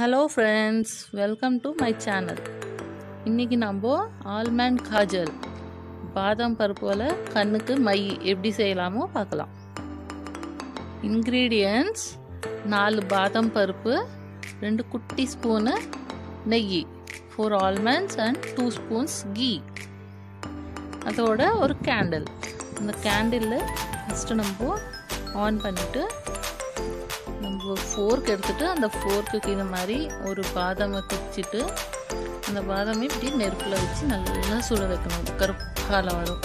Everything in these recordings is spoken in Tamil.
Hello friends welcome to my channel இன்றைக்கி நம்ம ஆல்மண்ட் காஜல் பாதாம் பருப்போல் கண்ணுக்கு மை எப்படி செய்யலாமோ பார்க்கலாம். இன்க்ரீடியன்ஸ் நாலு பாதாம் பருப்பு ரெண்டு குட்டி ஸ்பூனு நெய் four almonds and two spoons ghee அதோட ஒரு கேண்டில் அந்த கேண்டிலில் ஃபஸ்ட்டு நம்ம ஆன் பண்ணிவிட்டு ஃபோர்க் எடுத்துகிட்டு அந்த ஃபோர்க்குக்கு இது மாதிரி ஒரு பாதாமை குச்சிட்டு அந்த பாதாமை இப்படி நெருப்பில் வச்சு நல்லா சுட வைக்கணும். கருப்பால வரும்.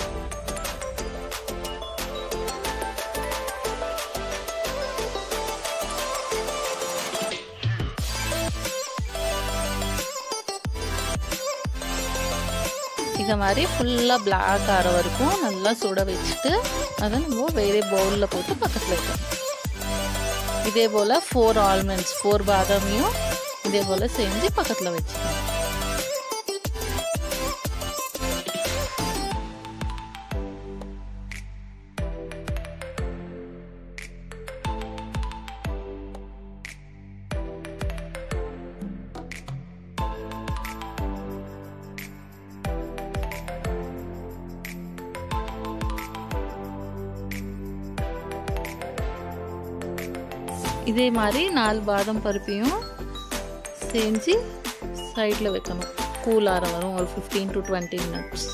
இதை மாதிரி ஃபுல்லாக பிளாக் ஆகிற வரைக்கும் நல்லா சுட வச்சுட்டு அதை நம்ம வேறே பவுலில் போட்டு பக்கத்தில் வைக்கணும். இதே போல் ஃபோர் ஆல்மண்ட்ஸ் ஃபோர் பாதாமியும் இதே போல் செஞ்சு பக்கத்தில் வச்சுக்கணும். இதே மாதிரி நாலு பாதம் பருப்பையும் செஞ்சு சைடில் வைக்கணும். கூலார வரும். ஒரு ஃபிஃப்டீன் டு டுவெண்ட்டி மினிட்ஸ்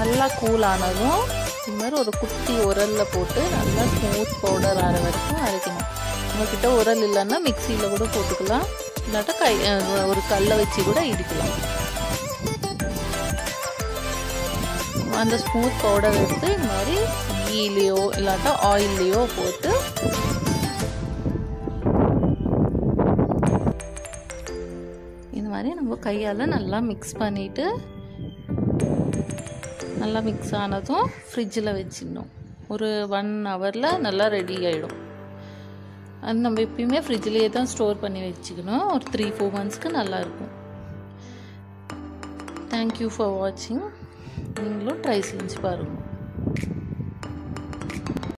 நல்லா கூல் ஆனதும் இது மாதிரி ஒரு குட்டி உரலில் போட்டு நல்லா ஸ்மூத் பவுடர் ஆற வரைக்கும் அரைக்கணும். உங்ககிட்ட உரல் இல்லைன்னா மிக்சியில் கூட போட்டுக்கலாம். இல்லாட்டா கை ஒரு கல்லை வச்சு கூட இடிக்கலாம். அந்த ஸ்மூத் பவுடர் எடுத்து இந்த மாதிரி கீலேயோ இல்லாட்டா ஆயில்லையோ போட்டு இந்த மாதிரி நம்ம கையால் நல்லா மிக்ஸ் பண்ணிவிட்டு நல்லா மிக்ஸ் ஆனதும் ஃப்ரிட்ஜில் வச்சிடணும். ஒரு ஒன் ஹவரில் நல்லா ரெடி ஆகிடும் அது நம்ம எப்பயுமே ஃப்ரிட்ஜ்லேயே தான் ஸ்டோர் பண்ணி வச்சுக்கணும். ஒரு த்ரீ ஃபோர் மந்த்ஸ்க்கு நல்லாயிருக்கும் தேங்க்யூ ஃபார் வாட்சிங் நீங்களும் ட்ரை செஞ்சு பாருங்கள்